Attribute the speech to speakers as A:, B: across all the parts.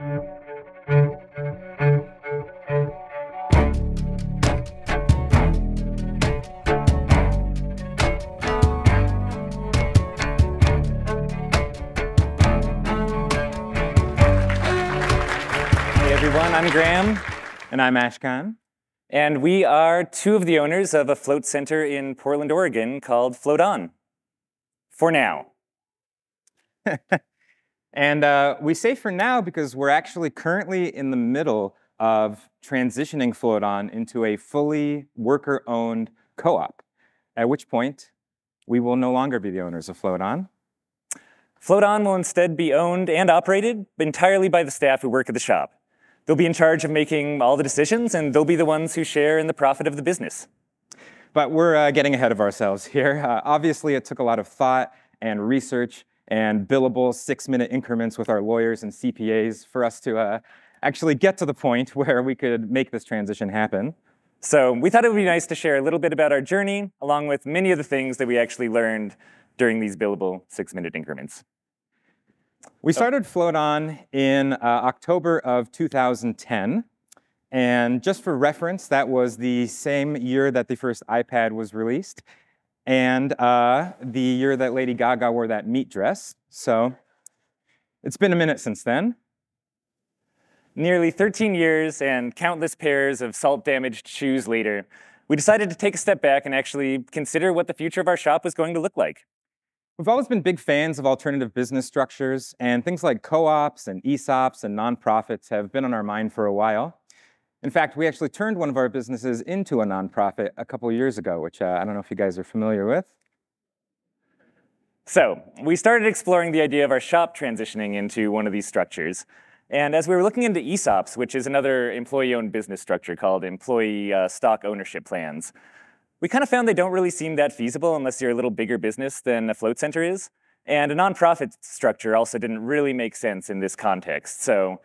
A: Hey everyone, I'm Graham.
B: And I'm Ashkahn.
A: And we are two of the owners of a float center in Portland, Oregon called Float On. For now.
B: and uh, we say for now because we're actually currently in the middle of transitioning Float On into a fully worker owned co op, at which point we will no longer be the owners of Float On.
A: Float On will instead be owned and operated entirely by the staff who work at the shop. They'll be in charge of making all the decisions, and they'll be the ones who share in the profit of the business.
B: But we're uh, getting ahead of ourselves here. Uh, obviously, it took a lot of thought and research and billable six minute increments with our lawyers and CPAs for us to uh, actually get to the point where we could make this transition happen.
A: So we thought it would be nice to share a little bit about our journey, along with many of the things that we actually learned during these billable six minute increments.
B: We started Float On in uh, October of 2010. And just for reference, that was the same year that the first iPad was released and uh, the year that Lady Gaga wore that meat dress. So it's been a minute since then.
A: Nearly 13 years and countless pairs of salt damaged shoes later, we decided to take a step back and actually consider what the future of our shop was going to look like.
B: We've always been big fans of alternative business structures, and things like co ops and ESOPs and nonprofits have been on our mind for a while. In fact, we actually turned one of our businesses into a nonprofit a couple years ago, which uh, I don't know if you guys are familiar with.
A: So, we started exploring the idea of our shop transitioning into one of these structures. And as we were looking into ESOPs, which is another employee owned business structure called employee uh, stock ownership plans, we kind of found they don't really seem that feasible unless you're a little bigger business than a float center is. And a nonprofit structure also didn't really make sense in this context. So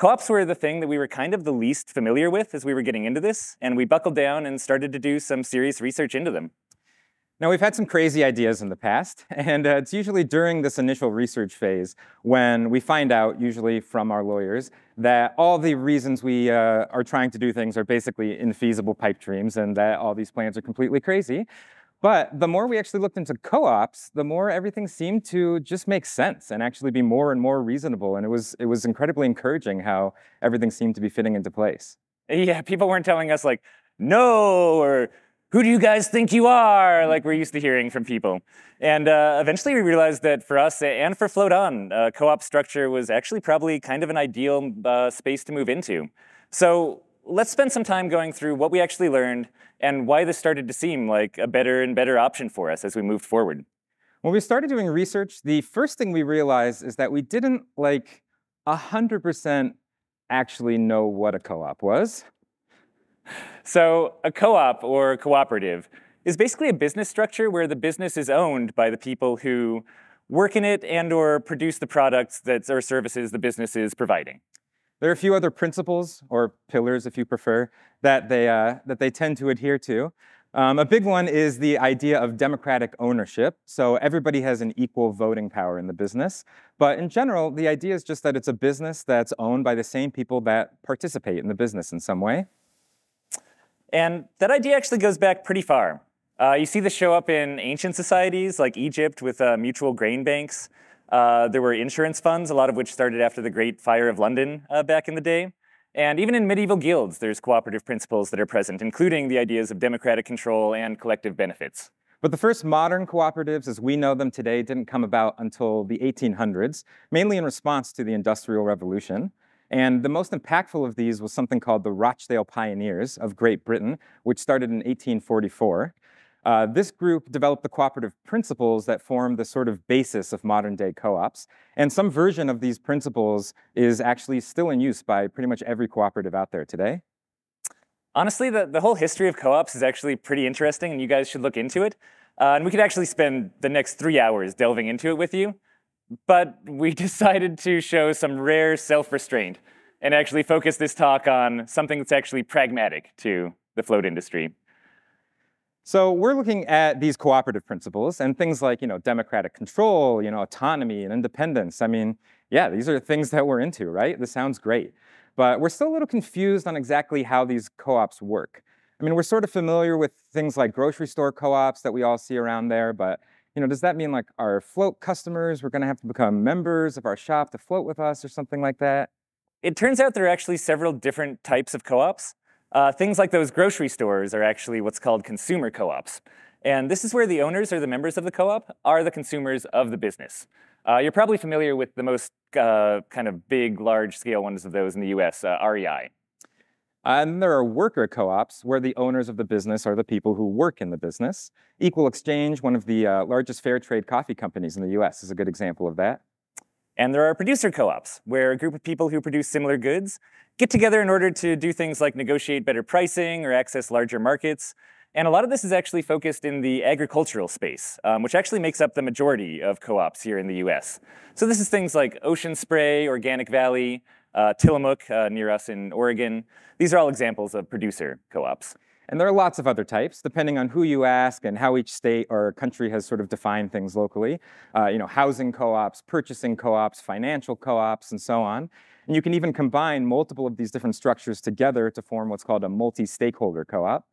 A: co-ops were the thing that we were kind of the least familiar with as we were getting into this, and we buckled down and started to do some serious research into them.
B: Now, we've had some crazy ideas in the past, and uh, it's usually during this initial research phase when we find out, usually from our lawyers, that all the reasons we uh, are trying to do things are basically infeasible pipe dreams and that all these plans are completely crazy. But the more we actually looked into co-ops, the more everything seemed to just make sense and actually be more and more reasonable. And it was, it was incredibly encouraging how everything seemed to be fitting into place.
A: Yeah, people weren't telling us like, no, or who do you guys think you are? Like we're used to hearing from people. And uh, eventually we realized that for us and for Float On, uh, co-op structure was actually probably kind of an ideal uh, space to move into. So let's spend some time going through what we actually learned and why this started to seem like a better and better option for us as we moved forward.
B: When we started doing research, the first thing we realized is that we didn't like 100% actually know what a co-op was.
A: So a co-op or a cooperative is basically a business structure where the business is owned by the people who work in it and or produce the products that or services the business is providing.
B: There are a few other principles or pillars, if you prefer, that they, uh, that they tend to adhere to. Um, a big one is the idea of democratic ownership. So everybody has an equal voting power in the business. But in general, the idea is just that it's a business that's owned by the same people that participate in the business in some way.
A: And that idea actually goes back pretty far. Uh, you see this show up in ancient societies like Egypt with uh, mutual grain banks. Uh, there were insurance funds, a lot of which started after the Great Fire of London uh, back in the day. And even in medieval guilds, there's cooperative principles that are present, including the ideas of democratic control and collective benefits.
B: But the first modern cooperatives, as we know them today, didn't come about until the 1800s, mainly in response to the Industrial Revolution. And the most impactful of these was something called the Rochdale Pioneers of Great Britain, which started in 1844. Uh, this group developed the cooperative principles that form the sort of basis of modern day co-ops. And some version of these principles is actually still in use by pretty much every cooperative out there today.
A: Honestly, the, the whole history of co-ops is actually pretty interesting and you guys should look into it. Uh, and we could actually spend the next three hours delving into it with you. But we decided to show some rare self-restraint and actually focus this talk on something that's actually pragmatic to the float industry.
B: So we're looking at these cooperative principles and things like, you know, democratic control, you know, autonomy and independence. I mean, yeah, these are things that we're into, right? This sounds great. But we're still a little confused on exactly how these co-ops work. I mean, we're sort of familiar with things like grocery store co-ops that we all see around there, but you know, does that mean like our float customers, we're gonna have to become members of our shop to float with us or something like that?
A: It turns out there are actually several different types of co-ops. Uh, things like those grocery stores are actually what's called consumer co-ops. And this is where the owners or the members of the co-op are the consumers of the business. Uh, you're probably familiar with the most uh, kind of big, large-scale ones of those in the US, uh, REI.
B: And there are worker co-ops where the owners of the business are the people who work in the business. Equal Exchange, one of the uh, largest fair trade coffee companies in the US, is a good example of that.
A: And there are producer co-ops, where a group of people who produce similar goods get together in order to do things like negotiate better pricing or access larger markets. And a lot of this is actually focused in the agricultural space, um, which actually makes up the majority of co-ops here in the US. So this is things like Ocean Spray, Organic Valley, uh, Tillamook uh, near us in Oregon. These are all examples of producer co-ops.
B: And there are lots of other types, depending on who you ask and how each state or country has sort of defined things locally. Uh, you know, housing co-ops, purchasing co-ops, financial co-ops, and so on. And you can even combine multiple of these different structures together to form what's called a multi-stakeholder co-op.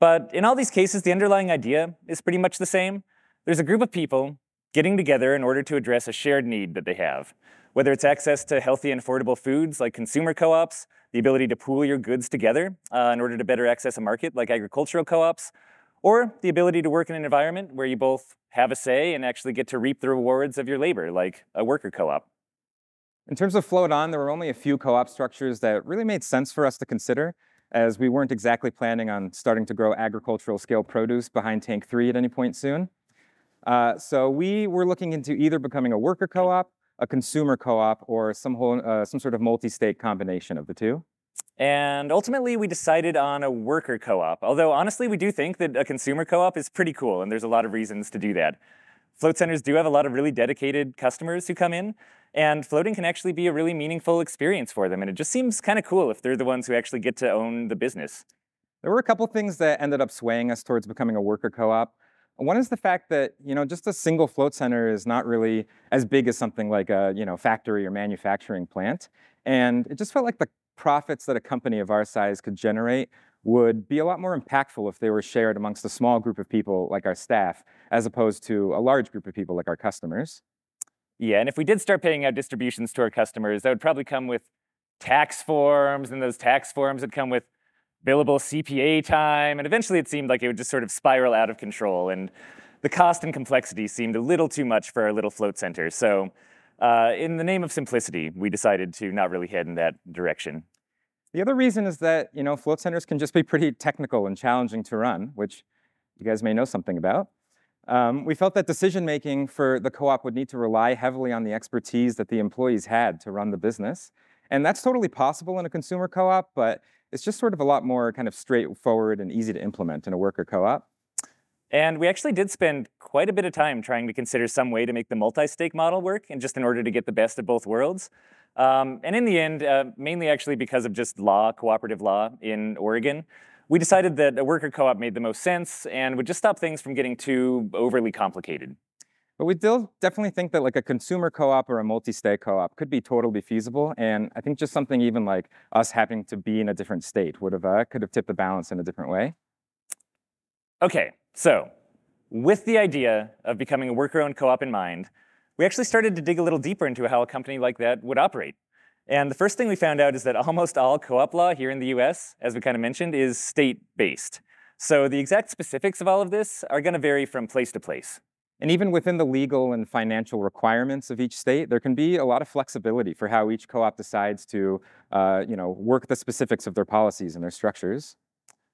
A: But in all these cases, the underlying idea is pretty much the same. There's a group of people getting together in order to address a shared need that they have. Whether it's access to healthy and affordable foods like consumer co-ops, the ability to pool your goods together uh, in order to better access a market like agricultural co-ops, or the ability to work in an environment where you both have a say and actually get to reap the rewards of your labor like a worker co-op.
B: In terms of Float On, there were only a few co-op structures that really made sense for us to consider as we weren't exactly planning on starting to grow agricultural scale produce behind Tank 3 at any point soon. Uh, so we were looking into either becoming a worker co-op a consumer co-op or some, whole, uh, some sort of multi-state combination of the two.
A: And ultimately, we decided on a worker co-op. Although honestly, we do think that a consumer co-op is pretty cool, and there's a lot of reasons to do that. Float centers do have a lot of really dedicated customers who come in, and floating can actually be a really meaningful experience for them. And it just seems kind of cool if they're the ones who actually get to own the business.
B: There were a couple things that ended up swaying us towards becoming a worker co-op. One is the fact that you know just a single float center is not really as big as something like a you know factory or manufacturing plant, and it just felt like the profits that a company of our size could generate would be a lot more impactful if they were shared amongst a small group of people like our staff, as opposed to a large group of people like our customers.
A: Yeah, and if we did start paying out distributions to our customers, that would probably come with tax forms, and those tax forms would come with billable CPA time, and eventually it seemed like it would just sort of spiral out of control, and the cost and complexity seemed a little too much for our little float center. So uh, in the name of simplicity, we decided to not really head in that direction.
B: The other reason is that you know float centers can just be pretty technical and challenging to run, which you guys may know something about. Um, we felt that decision making for the co-op would need to rely heavily on the expertise that the employees had to run the business. And that's totally possible in a consumer co-op, but it's just sort of a lot more kind of straightforward and easy to implement in a worker co-op.
A: And we actually did spend quite a bit of time trying to consider some way to make the multi-stake model work, and just in order to get the best of both worlds. Um, and in the end, uh, mainly actually because of just law, cooperative law in Oregon, we decided that a worker co-op made the most sense and would just stop things from getting too overly complicated.
B: But we still definitely think that like a consumer co-op or a multi-state co-op could be totally feasible. And I think just something even like us having to be in a different state would have uh, could have tipped the balance in a different way.
A: Okay, so with the idea of becoming a worker-owned co-op in mind, we actually started to dig a little deeper into how a company like that would operate. And the first thing we found out is that almost all co-op law here in the US, as we kind of mentioned, is state-based. So the exact specifics of all of this are going to vary from place to place.
B: And even within the legal and financial requirements of each state, there can be a lot of flexibility for how each co-op decides to uh, you know, work the specifics of their policies and their structures.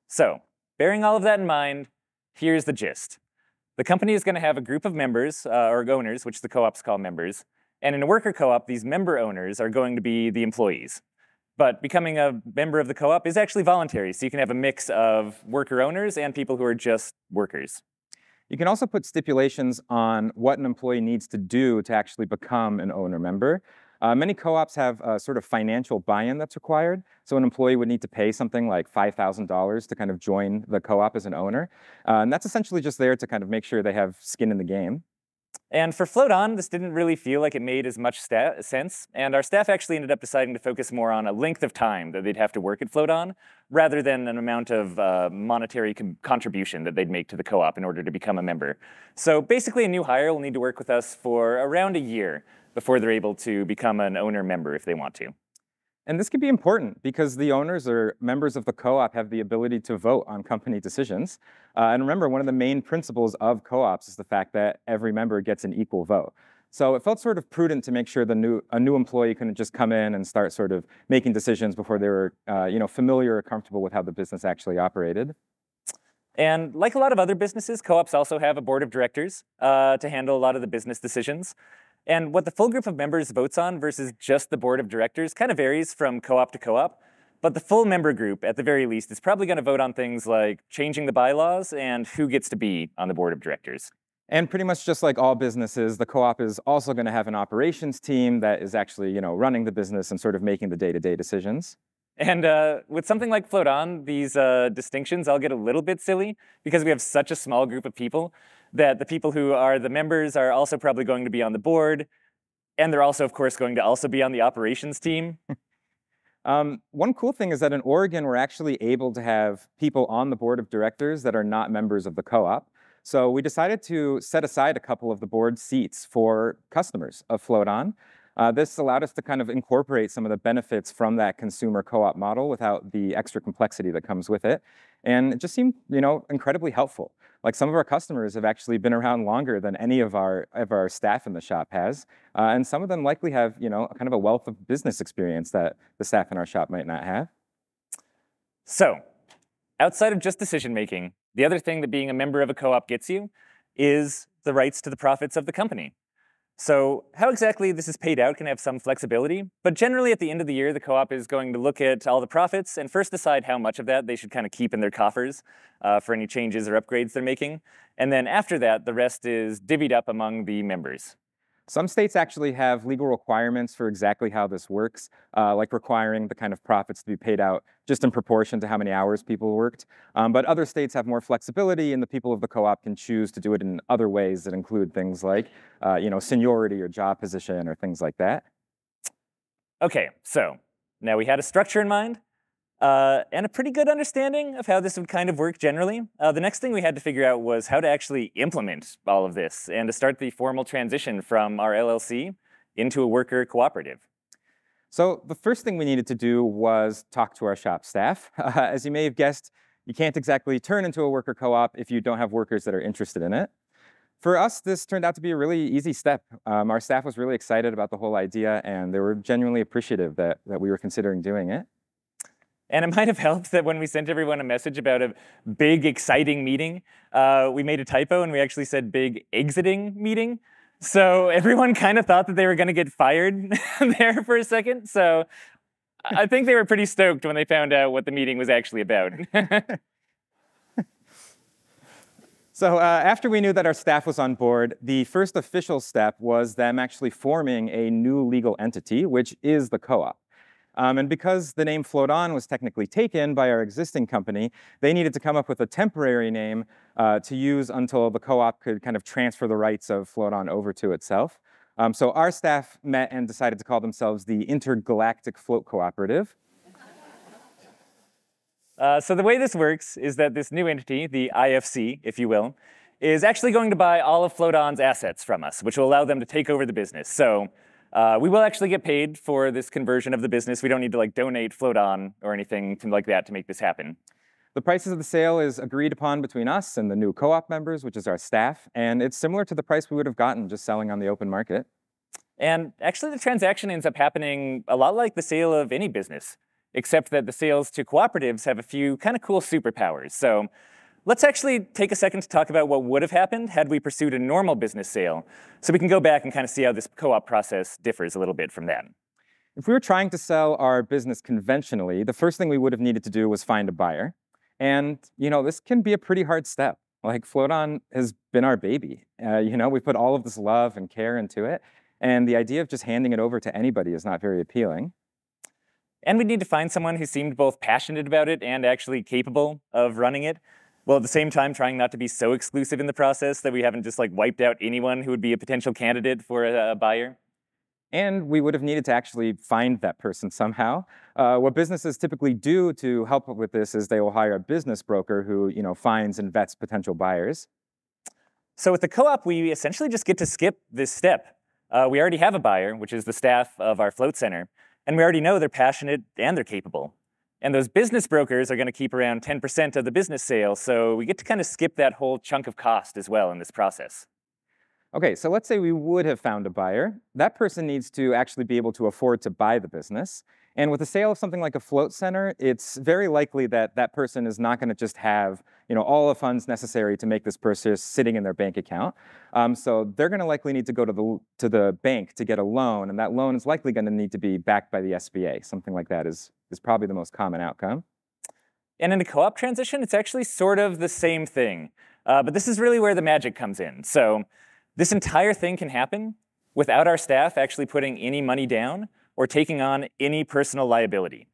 A: So, bearing all of that in mind, here's the gist. The company is going to have a group of members, uh, or owners, which the co-ops call members. And in a worker co-op, these member owners are going to be the employees. But becoming a member of the co-op is actually voluntary, so you can have a mix of worker owners and people who are just workers.
B: You can also put stipulations on what an employee needs to do to actually become an owner member. Uh, many co-ops have a sort of financial buy-in that's required. So an employee would need to pay something like $5,000 to kind of join the co-op as an owner. Uh, and that's essentially just there to kind of make sure they have skin in the game.
A: And for Float On, this didn't really feel like it made as much sense, and our staff actually ended up deciding to focus more on a length of time that they'd have to work at Float On, rather than an amount of uh, monetary contribution that they'd make to the co-op in order to become a member. So basically, a new hire will need to work with us for around a year before they're able to become an owner member if they want to.
B: And this can be important because the owners or members of the co-op have the ability to vote on company decisions. Uh, and remember, one of the main principles of co-ops is the fact that every member gets an equal vote. So it felt sort of prudent to make sure the new, a new employee couldn't just come in and start sort of making decisions before they were uh, you know, familiar or comfortable with how the business actually operated.
A: And like a lot of other businesses, co-ops also have a board of directors uh, to handle a lot of the business decisions. And what the full group of members votes on versus just the board of directors kind of varies from co-op to co-op. But the full member group, at the very least, is probably going to vote on things like changing the bylaws and who gets to be on the board of directors.
B: And pretty much just like all businesses, the co-op is also going to have an operations team that is actually, you know, running the business and sort of making the day-to-day -day decisions.
A: And uh, with something like Float On, these uh, distinctions all get a little bit silly because we have such a small group of people that the people who are the members are also probably going to be on the board. And they're also, of course, going to also be on the operations team.
B: um, one cool thing is that in Oregon, we're actually able to have people on the board of directors that are not members of the co-op. So we decided to set aside a couple of the board seats for customers of Float On. Uh, this allowed us to kind of incorporate some of the benefits from that consumer co-op model without the extra complexity that comes with it. And it just seemed, you know, incredibly helpful. Like some of our customers have actually been around longer than any of our of our staff in the shop has, uh, and some of them likely have, you know, kind of a wealth of business experience that the staff in our shop might not have.
A: So, outside of just decision making, the other thing that being a member of a co-op gets you is the rights to the profits of the company. So how exactly this is paid out can have some flexibility, but generally at the end of the year, the co-op is going to look at all the profits and first decide how much of that they should kind of keep in their coffers uh, for any changes or upgrades they're making. And then after that, the rest is divvied up among the members.
B: Some states actually have legal requirements for exactly how this works, uh, like requiring the kind of profits to be paid out just in proportion to how many hours people worked. Um, but other states have more flexibility and the people of the co-op can choose to do it in other ways that include things like uh, you know, seniority or job position or things like that.
A: Okay, so now we had a structure in mind uh, and a pretty good understanding of how this would kind of work generally. Uh, the next thing we had to figure out was how to actually implement all of this and to start the formal transition from our LLC into a worker cooperative.
B: So the first thing we needed to do was talk to our shop staff. Uh, as you may have guessed, you can't exactly turn into a worker co-op if you don't have workers that are interested in it. For us, this turned out to be a really easy step. Um, our staff was really excited about the whole idea, and they were genuinely appreciative that, that we were considering doing it.
A: And it might have helped that when we sent everyone a message about a big, exciting meeting, uh, we made a typo and we actually said big exiting meeting. So everyone kind of thought that they were going to get fired there for a second. So I think they were pretty stoked when they found out what the meeting was actually about.
B: so uh, after we knew that our staff was on board, the first official step was them actually forming a new legal entity, which is the co-op. Um, and because the name Float On was technically taken by our existing company, they needed to come up with a temporary name uh, to use until the co-op could kind of transfer the rights of Float On over to itself. Um, so our staff met and decided to call themselves the Intergalactic Float Cooperative.
A: Uh, so the way this works is that this new entity, the IFC, if you will, is actually going to buy all of Float On's assets from us, which will allow them to take over the business. So uh, we will actually get paid for this conversion of the business. We don't need to like donate float on or anything like that to make this happen.
B: The prices of the sale is agreed upon between us and the new co-op members, which is our staff, and it's similar to the price we would have gotten just selling on the open market.
A: And actually the transaction ends up happening a lot like the sale of any business, except that the sales to cooperatives have a few kind of cool superpowers. So Let's actually take a second to talk about what would have happened had we pursued a normal business sale, so we can go back and kind of see how this co-op process differs a little bit from that.
B: If we were trying to sell our business conventionally, the first thing we would have needed to do was find a buyer. And you know, this can be a pretty hard step. Like Float On has been our baby. Uh, you know, we put all of this love and care into it. And the idea of just handing it over to anybody is not very appealing.
A: And we need to find someone who seemed both passionate about it and actually capable of running it, while at the same time trying not to be so exclusive in the process that we haven't just like wiped out anyone who would be a potential candidate for a, a buyer.
B: And we would have needed to actually find that person somehow. Uh, what businesses typically do to help with this is they will hire a business broker who you know, finds and vets potential buyers.
A: So with the co-op, we essentially just get to skip this step. Uh, we already have a buyer, which is the staff of our float center, and we already know they're passionate and they're capable. And those business brokers are going to keep around 10% of the business sale, so we get to kind of skip that whole chunk of cost as well in this process.
B: Okay, so let's say we would have found a buyer. That person needs to actually be able to afford to buy the business. And with the sale of something like a float center, it's very likely that that person is not going to just have you know, all the funds necessary to make this purchase sitting in their bank account. Um, so they're going to likely need to go to the, to the bank to get a loan, and that loan is likely going to need to be backed by the SBA. Something like that is, is probably the most common outcome.
A: And in a co-op transition, it's actually sort of the same thing. Uh, but this is really where the magic comes in. So this entire thing can happen without our staff actually putting any money down or taking on any personal liability.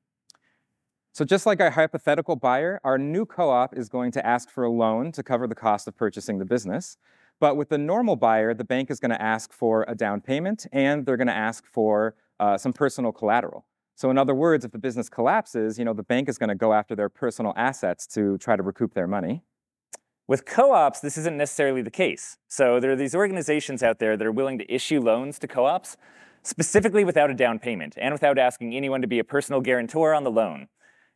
B: So just like our hypothetical buyer, our new co-op is going to ask for a loan to cover the cost of purchasing the business. But with the normal buyer, the bank is going to ask for a down payment and they're going to ask for uh, some personal collateral. So in other words, if the business collapses, you know, the bank is going to go after their personal assets to try to recoup their money.
A: With co-ops, this isn't necessarily the case. So there are these organizations out there that are willing to issue loans to co-ops, specifically without a down payment and without asking anyone to be a personal guarantor on the loan.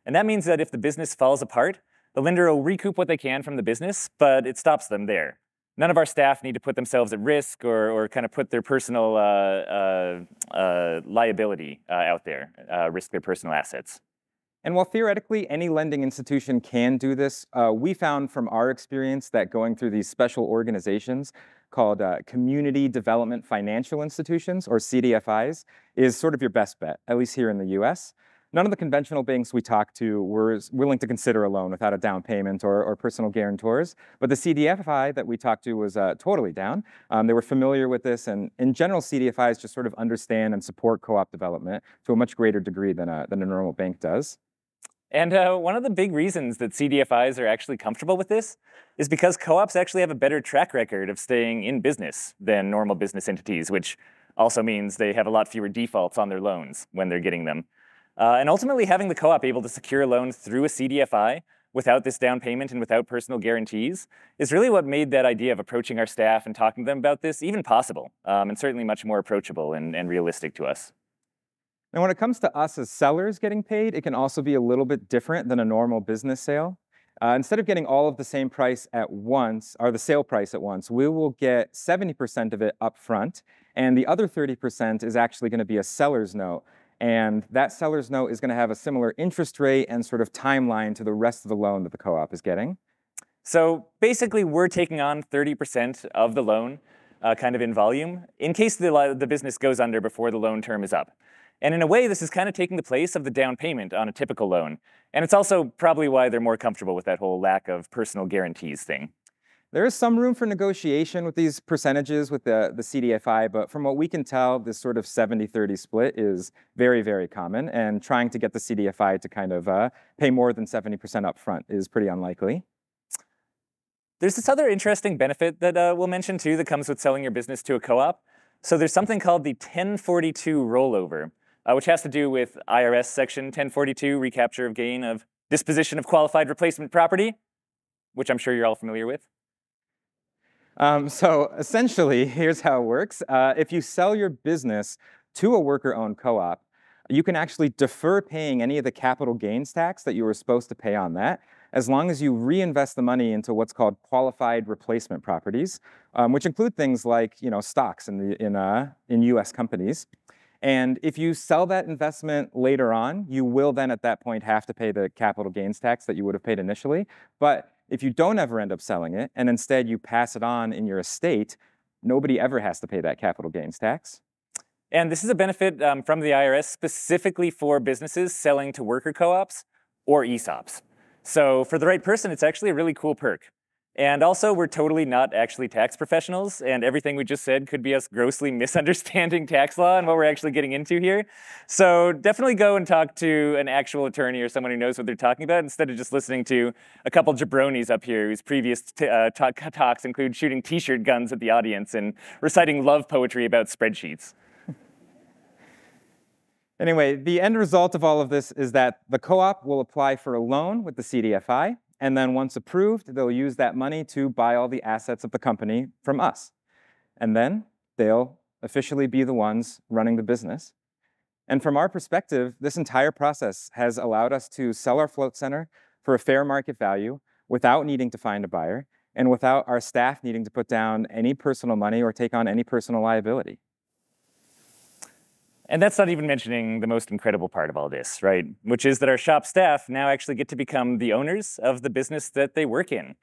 A: And that means that if the business falls apart, the lender will recoup what they can from the business, but it stops them there. None of our staff need to put themselves at risk or, or kind of put their personal uh, uh, uh, liability uh, out there, uh, risk their personal assets.
B: And while theoretically any lending institution can do this, we found from our experience that going through these special organizations called Community Development Financial Institutions, or CDFIs, is sort of your best bet, at least here in the US. None of the conventional banks we talked to were willing to consider a loan without a down payment or, or personal guarantors, but the CDFI that we talked to was uh, totally down. Um, they were familiar with this, and in general, CDFIs just sort of understand and support co-op development to a much greater degree than a, than a normal bank does.
A: And uh, one of the big reasons that CDFIs are actually comfortable with this is because co-ops actually have a better track record of staying in business than normal business entities, which also means they have a lot fewer defaults on their loans when they're getting them. Uh, and ultimately, having the co-op able to secure a loan through a CDFI without this down payment and without personal guarantees is really what made that idea of approaching our staff and talking to them about this even possible, um, and certainly much more approachable and, and realistic to us.
B: Now, when it comes to us as sellers getting paid, it can also be a little bit different than a normal business sale. Uh, instead of getting all of the same price at once, or the sale price at once, we will get 70% of it up front, and the other 30% is actually going to be a seller's note. And that seller's note is going to have a similar interest rate and sort of timeline to the rest of the loan that the co-op is getting.
A: So basically, we're taking on 30% of the loan, uh, kind of in volume, in case the, the business goes under before the loan term is up. And in a way, this is kind of taking the place of the down payment on a typical loan. And it's also probably why they're more comfortable with that whole lack of personal guarantees thing.
B: There is some room for negotiation with these percentages with the, the CDFI, but from what we can tell, this sort of 70-30 split is very, very common, and trying to get the CDFI to kind of uh, pay more than 70% upfront is pretty unlikely.
A: There's this other interesting benefit that uh, we'll mention too that comes with selling your business to a co-op. So there's something called the 1042 rollover uh, which has to do with IRS Section 1042, recapture of gain of disposition of qualified replacement property, which I'm sure you're all familiar with.
B: Um, so essentially, here's how it works. Uh, if you sell your business to a worker-owned co-op, you can actually defer paying any of the capital gains tax that you were supposed to pay on that, as long as you reinvest the money into what's called qualified replacement properties, um, which include things like you know, stocks in, the, in, uh, in US companies. And if you sell that investment later on, you will then at that point have to pay the capital gains tax that you would have paid initially. But if you don't ever end up selling it, and instead you pass it on in your estate, nobody ever has to pay that capital gains tax.
A: And this is a benefit um, from the IRS specifically for businesses selling to worker co-ops or ESOPs. So for the right person, it's actually a really cool perk. And also, we're totally not actually tax professionals, and everything we just said could be us grossly misunderstanding tax law and what we're actually getting into here. So definitely go and talk to an actual attorney or someone who knows what they're talking about instead of just listening to a couple jabronis up here whose previous uh, talks include shooting t-shirt guns at the audience and reciting love poetry about spreadsheets.
B: Anyway, the end result of all of this is that the co-op will apply for a loan with the CDFI, and then once approved, they'll use that money to buy all the assets of the company from us. And then they'll officially be the ones running the business. And from our perspective, this entire process has allowed us to sell our float center for a fair market value without needing to find a buyer and without our staff needing to put down any personal money or take on any personal liability.
A: And that's not even mentioning the most incredible part of all this, right? Which is that our shop staff now actually get to become the owners of the business that they work in.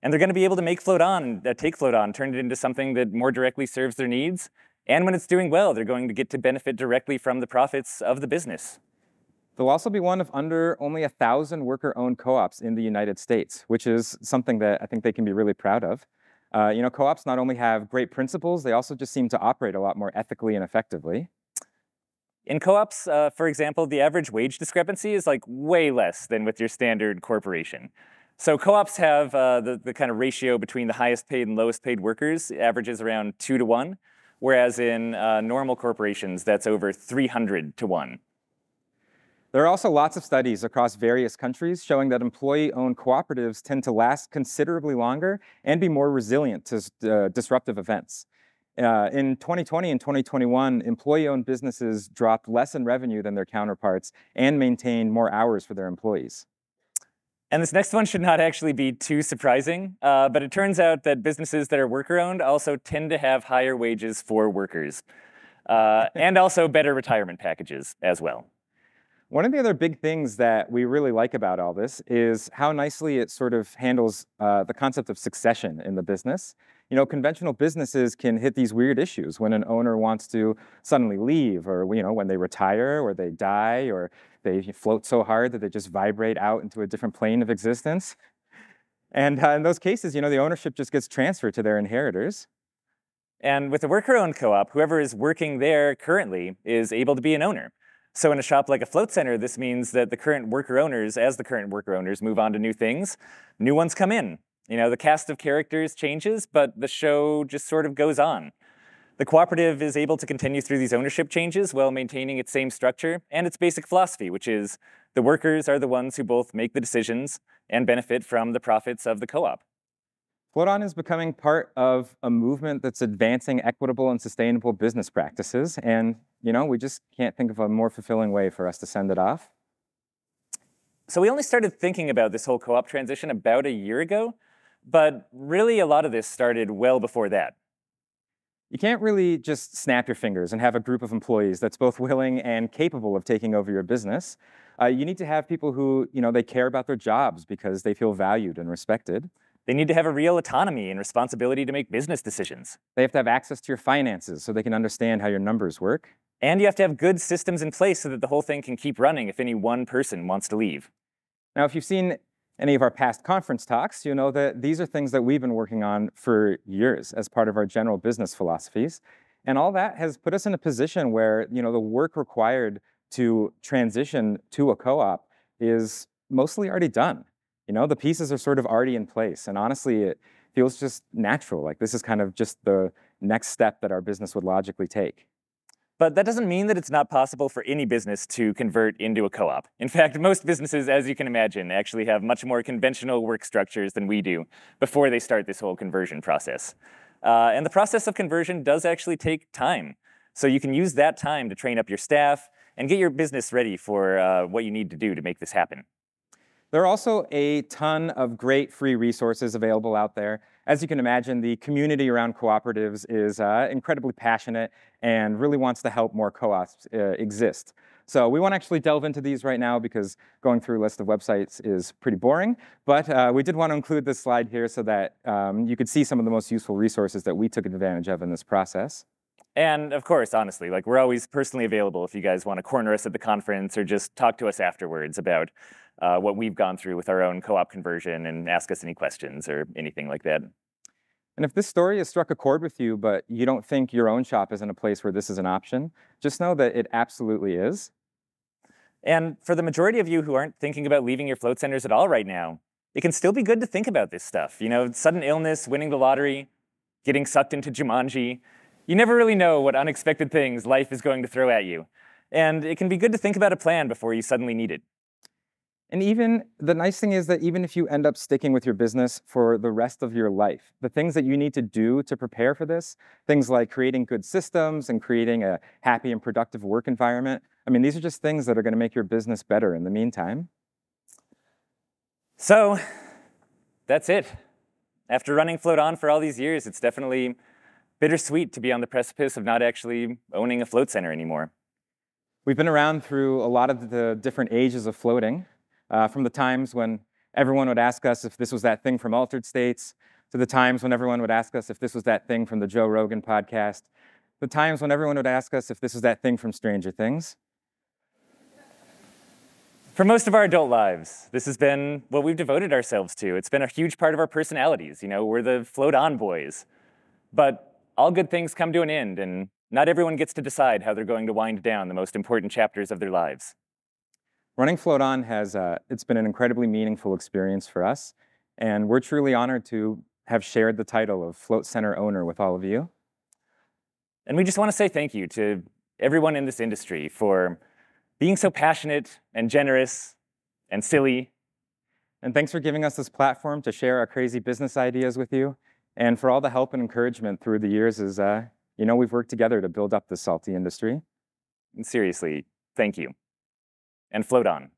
A: And they're going to be able to make Float On, uh, take Float On, turn it into something that more directly serves their needs. And when it's doing well, they're going to get to benefit directly from the profits of the business.
B: They'll also be one of under only a thousand worker-owned co-ops in the United States, which is something that I think they can be really proud of. Uh, you know, co-ops not only have great principles, they also just seem to operate a lot more ethically and effectively.
A: In co-ops, uh, for example, the average wage discrepancy is like way less than with your standard corporation. So co-ops have uh, the, the kind of ratio between the highest paid and lowest paid workers averages around two to one, whereas in uh, normal corporations, that's over 300 to one.
B: There are also lots of studies across various countries showing that employee-owned cooperatives tend to last considerably longer and be more resilient to uh, disruptive events. Uh, in 2020 and 2021, employee-owned businesses dropped less in revenue than their counterparts and maintained more hours for their employees.
A: And this next one should not actually be too surprising, uh, but it turns out that businesses that are worker-owned also tend to have higher wages for workers, uh, and also better retirement packages as well.
B: One of the other big things that we really like about all this is how nicely it sort of handles uh, the concept of succession in the business. You know, conventional businesses can hit these weird issues when an owner wants to suddenly leave or, you know, when they retire or they die or they float so hard that they just vibrate out into a different plane of existence. And uh, in those cases, you know, the ownership just gets transferred to their inheritors.
A: And with a worker-owned co-op, whoever is working there currently is able to be an owner. So in a shop like a float center, this means that the current worker owners, as the current worker owners move on to new things, new ones come in. You know, the cast of characters changes, but the show just sort of goes on. The cooperative is able to continue through these ownership changes while maintaining its same structure and its basic philosophy, which is the workers are the ones who both make the decisions and benefit from the profits of the co-op.
B: Float On is becoming part of a movement that's advancing equitable and sustainable business practices. And, you know, we just can't think of a more fulfilling way for us to send it off.
A: So we only started thinking about this whole co-op transition about a year ago, but really a lot of this started well before that.
B: You can't really just snap your fingers and have a group of employees that's both willing and capable of taking over your business. Uh, you need to have people who, you know, they care about their jobs because they feel valued and respected.
A: They need to have a real autonomy and responsibility to make business decisions.
B: They have to have access to your finances so they can understand how your numbers work.
A: And you have to have good systems in place so that the whole thing can keep running if any one person wants to leave.
B: Now, if you've seen any of our past conference talks, you know that these are things that we've been working on for years as part of our general business philosophies. And all that has put us in a position where, you know, the work required to transition to a co-op is mostly already done. You know, the pieces are sort of already in place. And honestly, it feels just natural. Like this is kind of just the next step that our business would logically take.
A: But that doesn't mean that it's not possible for any business to convert into a co-op. In fact, most businesses, as you can imagine, actually have much more conventional work structures than we do before they start this whole conversion process. Uh, and the process of conversion does actually take time. So you can use that time to train up your staff and get your business ready for uh, what you need to do to make this happen.
B: There are also a ton of great free resources available out there. As you can imagine, the community around cooperatives is uh, incredibly passionate and really wants to help more co-ops uh, exist. So we won't actually delve into these right now because going through a list of websites is pretty boring, but uh, we did want to include this slide here so that um, you could see some of the most useful resources that we took advantage of in this process.
A: And of course, honestly, like we're always personally available if you guys want to corner us at the conference or just talk to us afterwards about uh, what we've gone through with our own co-op conversion and ask us any questions or anything like that.
B: And if this story has struck a chord with you, but you don't think your own shop is in a place where this is an option, just know that it absolutely is.
A: And for the majority of you who aren't thinking about leaving your float centers at all right now, it can still be good to think about this stuff. You know, sudden illness, winning the lottery, getting sucked into Jumanji. You never really know what unexpected things life is going to throw at you. And it can be good to think about a plan before you suddenly need it.
B: And even the nice thing is that even if you end up sticking with your business for the rest of your life, the things that you need to do to prepare for this, things like creating good systems and creating a happy and productive work environment, I mean, these are just things that are going to make your business better in the meantime.
A: So that's it. After running Float On for all these years, it's definitely bittersweet to be on the precipice of not actually owning a float center anymore.
B: We've been around through a lot of the different ages of floating, uh, from the times when everyone would ask us if this was that thing from Altered States, to the times when everyone would ask us if this was that thing from the Joe Rogan podcast, the times when everyone would ask us if this was that thing from Stranger Things.
A: For most of our adult lives, this has been what we've devoted ourselves to. It's been a huge part of our personalities. You know, we're the float on boys. But all good things come to an end, and not everyone gets to decide how they're going to wind down the most important chapters of their lives.
B: Running Float On has, uh, it's been an incredibly meaningful experience for us, and we're truly honored to have shared the title of Float Center owner with all of you.
A: And we just want to say thank you to everyone in this industry for being so passionate and generous and silly.
B: And thanks for giving us this platform to share our crazy business ideas with you and for all the help and encouragement through the years as, uh, you know, we've worked together to build up the salty industry.
A: And seriously, thank you. And float on.